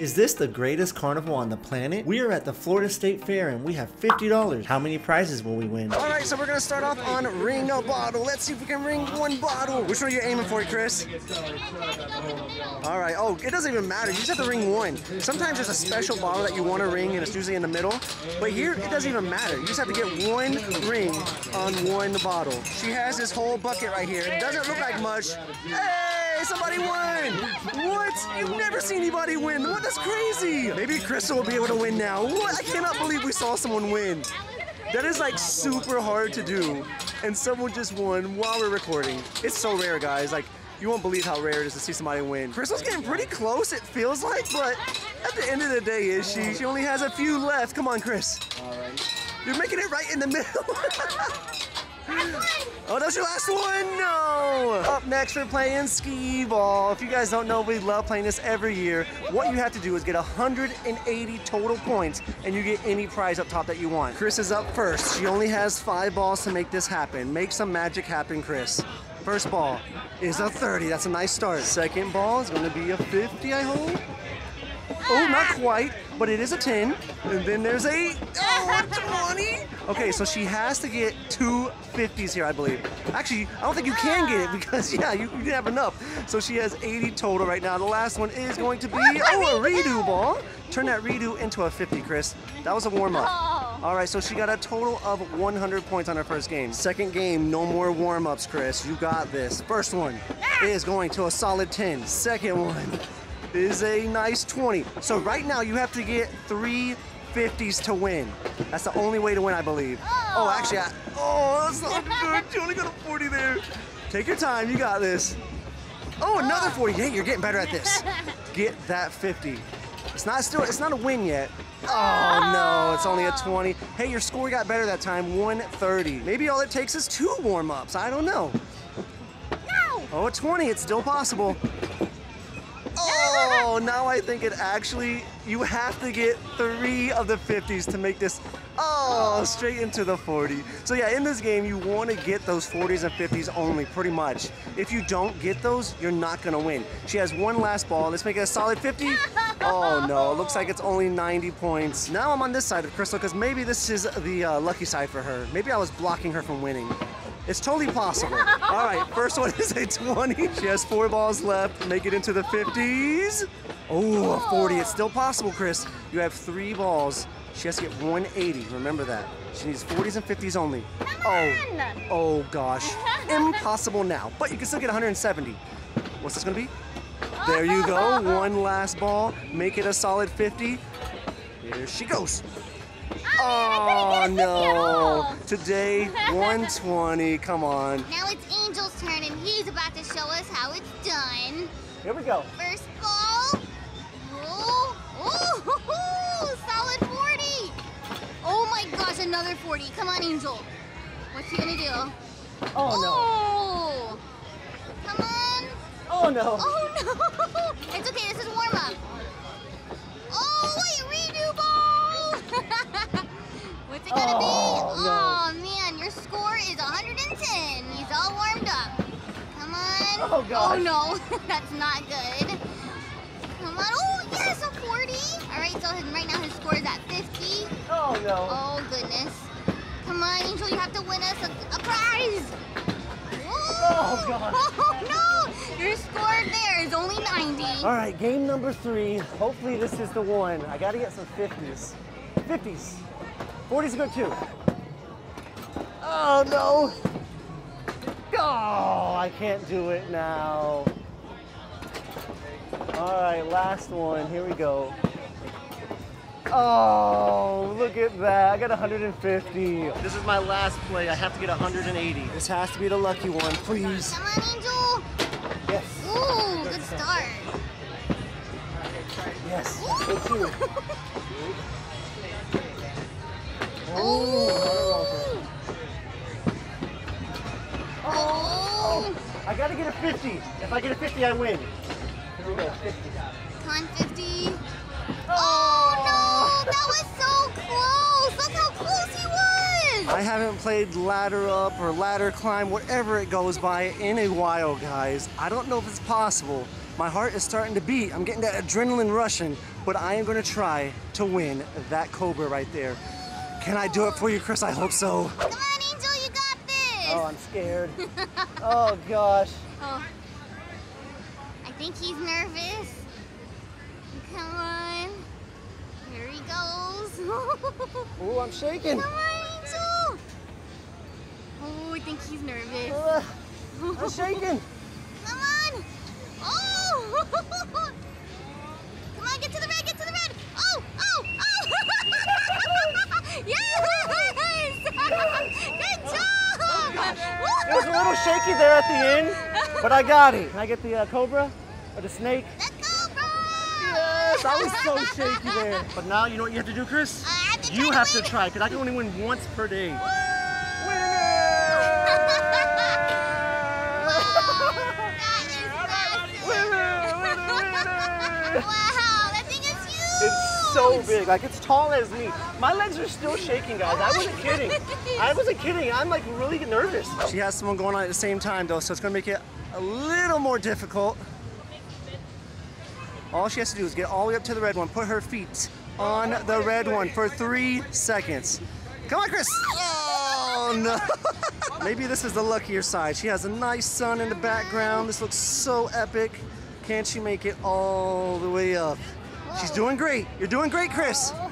Is this the greatest carnival on the planet? We are at the Florida State Fair and we have $50. How many prizes will we win? All right, so we're gonna start off on ring a bottle. Let's see if we can ring one bottle. Which one are you aiming for, Chris? All right. Oh, it doesn't even matter. You just have to ring one. Sometimes there's a special bottle that you want to ring, and it's usually in the middle. But here, it doesn't even matter. You just have to get one ring on one bottle. She has this whole bucket right here. It doesn't look like much. Hey, somebody won! What? You've never seen anybody win. What? That's crazy. Maybe Crystal will be able to win now. What? I cannot believe we saw someone win. That is like super hard to do, and someone just won while we're recording. It's so rare, guys. Like, you won't believe how rare it is to see somebody win. Crystal's getting pretty close, it feels like, but at the end of the day, is she? She only has a few left. Come on, Chris. All right. You're making it right in the middle. Oh, that's your last one? No! Up next, we're playing skee ball. If you guys don't know, we love playing this every year. What you have to do is get 180 total points, and you get any prize up top that you want. Chris is up first. She only has five balls to make this happen. Make some magic happen, Chris. First ball is a 30. That's a nice start. Second ball is going to be a 50, I hope. Oh, not quite, but it is a 10. And then there's a, oh, a 20. Okay, so she has to get two 50s here, I believe. Actually, I don't think you can get it because, yeah, you, you didn't have enough. So she has 80 total right now. The last one is going to be, oh, a redo ball. Turn that redo into a 50, Chris. That was a warm-up. All right, so she got a total of 100 points on her first game. Second game, no more warm-ups, Chris. You got this. First one is going to a solid 10. Second one is a nice 20. So right now you have to get three 50s to win. That's the only way to win, I believe. Oh, oh, actually, I, oh, that's not good. You only got a 40 there. Take your time, you got this. Oh, another 40. Hey, you're getting better at this. Get that 50. It's not still, it's not a win yet. Oh no, it's only a 20. Hey, your score got better that time, 130. Maybe all it takes is two warm-ups. I don't know. No! Oh, a 20, it's still possible. Oh, now I think it actually, you have to get three of the 50s to make this, oh, straight into the 40. So yeah, in this game, you want to get those 40s and 50s only, pretty much. If you don't get those, you're not going to win. She has one last ball. Let's make it a solid 50. Oh, no, it looks like it's only 90 points. Now I'm on this side of Crystal because maybe this is the uh, lucky side for her. Maybe I was blocking her from winning. It's totally possible. All right, first one is a 20. She has four balls left. Make it into the 50s. Oh, a 40. It's still possible, Chris. You have three balls. She has to get 180. Remember that. She needs 40s and 50s only. Oh, oh gosh. Impossible now. But you can still get 170. What's this gonna be? There you go. One last ball. Make it a solid 50. Here she goes. Oh no! Today, 120. Come on. Now it's Angel's turn, and he's about to show us how it's done. Here we go. First ball. Oh, oh, solid 40. Oh my gosh, another 40. Come on, Angel. What's he gonna do? Oh no. Oh, come on. Oh no. Oh no. It's okay. This is What's it gonna Oh, be? no. Oh man, your score is 110. He's all warmed up. Come on. Oh, gosh. Oh no, that's not good. Come on. Oh yes, a 40. All right, so his, right now his score is at 50. Oh no. Oh goodness. Come on, Angel, you have to win us a, a prize. Oh, gosh. Oh no, your score there is only 90. All right, game number three. Hopefully this is the one. I gotta get some 50s. 50s. 40s are good too. Oh no. Oh, I can't do it now. All right, last one. Here we go. Oh, look at that. I got 150. This is my last play. I have to get 180. This has to be the lucky one, please. Come on, Angel. Yes. Ooh, good start. Yes. Good too. Oh. Oh. I gotta get a 50. If I get a 50, I win. Here we go, 50. Come on, 50. Oh, oh no, that was so close. Look how close he was. I haven't played ladder up or ladder climb, whatever it goes by, in a while, guys. I don't know if it's possible. My heart is starting to beat. I'm getting that adrenaline rushing. but I am gonna try to win that Cobra right there. Can I do it for you, Chris? I hope so. Come on, Angel, you got this. Oh, I'm scared. oh gosh. Oh. I think he's nervous. Come on. Here he goes. Oh, I'm shaking. Come on, Angel. Oh, I think he's nervous. Uh, I'm shaking. Come on. Oh. Come on, get to the red, get to the red. Oh, oh, oh. yes. Good job. It was a little shaky there at the end, but I got it. Can I get the uh, Cobra or the snake? Go, bro. Yes, I was so shaky there. But now you know what you have to do, Chris? Have You have to try, because I can only win once per day. Wow, that thing is huge! It's so big, like it's tall as me. My legs are still shaking, guys. I wasn't kidding. I wasn't kidding. I'm like really nervous. She has someone going on at the same time though, so it's gonna make it a little more difficult. All she has to do is get all the way up to the red one, put her feet on the red one for three seconds. Come on, Chris. Oh no. Maybe this is the luckier side. She has a nice sun in the background. This looks so epic. Can't she make it all the way up? She's doing great. You're doing great, Chris. Oh.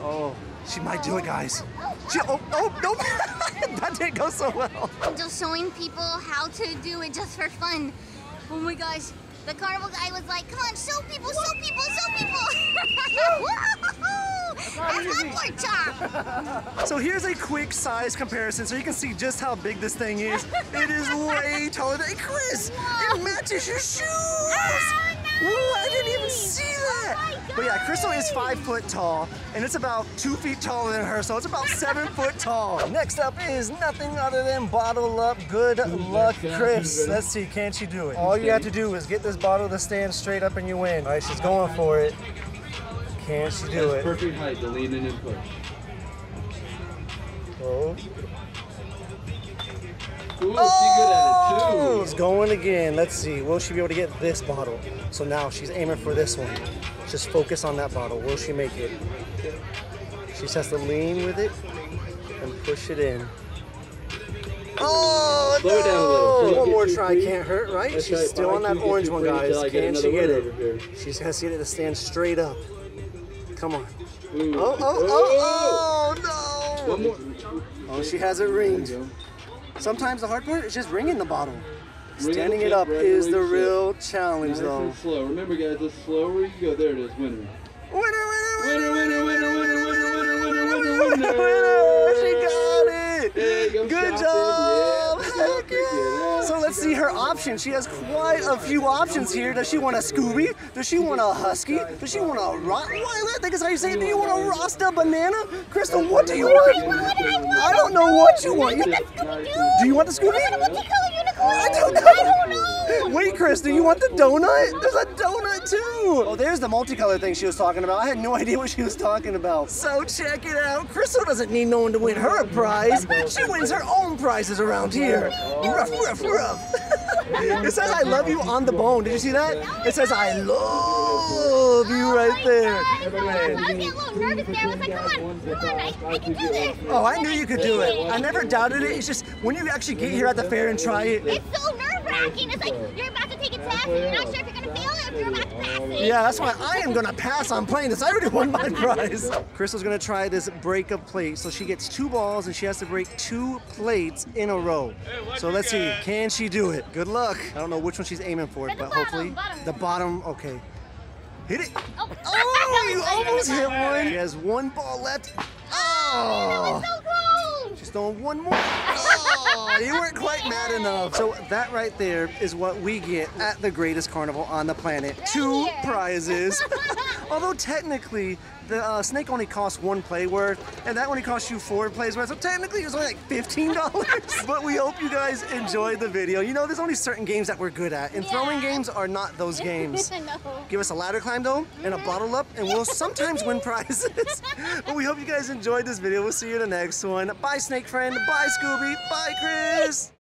oh, she might do it, guys. She, oh, oh, nope. that didn't go so well. I'm just showing people how to do it just for fun. Oh my gosh. The carnival guy was like, come on, show people, show people, show people. Woo-hoo-hoo! That's one more chop. So here's a quick size comparison so you can see just how big this thing is. It is way taller than Chris. It matches your shoes. Oh, Ooh, I didn't even see Oh that. my But yeah, Crystal is five foot tall, and it's about two feet taller than her, so it's about seven foot tall. Next up is nothing other than bottle up. Good luck, Chris. Let's see, can she do it? All you have to do is get this bottle to stand straight up, and you win. All right, she's going for it. Can she do it? perfect height to lean in and push. Oh. Ooh, Oh, she good at it too. Oh. going again. Let's see. Will she be able to get this bottle? So now she's aiming for this one. Just focus on that bottle. Will she make it? She just has to lean with it and push it in. Oh, Slow down a little. no! Slow it, One more try free. can't hurt, right? That's She's right. still on that orange one, guys. Can she get it? She just has to get it to stand straight up. Come on. Ooh. Oh, oh, oh, oh, One no! One more. Oh, she has it ringed. You go. Sometimes the hard part is just ringing the bottle. Standing it it up is the regularly, real challenge, Nice though. and slow. Remember, guys, the slower you go, there it is, winner. Winner, winner, Winner, winner, winner, winner, winner, winner, winner, winner, winner. winner! She got it! There you go, Good job! Heck yeah! So let's see her options. She has quite a few options here. Does she want a Scooby? Does she want a Husky? Does she want a Rottweiler? I think is how you say it. Do you want a Rasta banana? Crystal, what do you want? I don't know what you want. You- Do you want the Scooby? I don't know. Wait, Chris, do you want the donut? There's a donut too. Oh, there's the multicolor thing she was talking about. I had no idea what she was talking about. So check it out. Crystal doesn't need no one to win her a prize. She wins her own prizes around here. Ruff, ruff, ruff. it says I love you on the bone. Did you see that? It says I love you right oh there. I was getting a little nervous there. I was like, come on, come on, I, I can do this. Oh, I knew you could do it. I never doubted it. It's just when you actually get here at the fair and try it. It's so nerve wracking. It's like you're about to take a test and you're not sure if you're gonna fail it or if you're about to pass it. Yeah, that's why I am gonna pass on playing this. I already won my prize. Crystal's gonna try this break of plate. So she gets two balls and she has to break two plates in a row. So let's see, can she do it? Good luck. I don't know which one she's aiming for, but bottom, hopefully bottom. the bottom. Okay, hit it. Oh, Oh, oh you almost hit one. She has one ball left. Oh. that was oh. So close. She's throwing one more. Oh, you weren't quite mad enough. So that right there is what we get at the greatest carnival on the planet. Two prizes. Although technically, the uh, snake only costs one play worth, and that only costs you four plays worth. So technically, it's only like $15. but we hope you guys enjoyed the video. You know, there's only certain games that we're good at, and throwing games are not those games. no. Give us a ladder climb though, and a bottle up, and we'll sometimes win prizes. but we hope you guys enjoyed this video. We'll see you in the next one. Bye, Snake Friend. Bye, Scooby. Bye, Chris.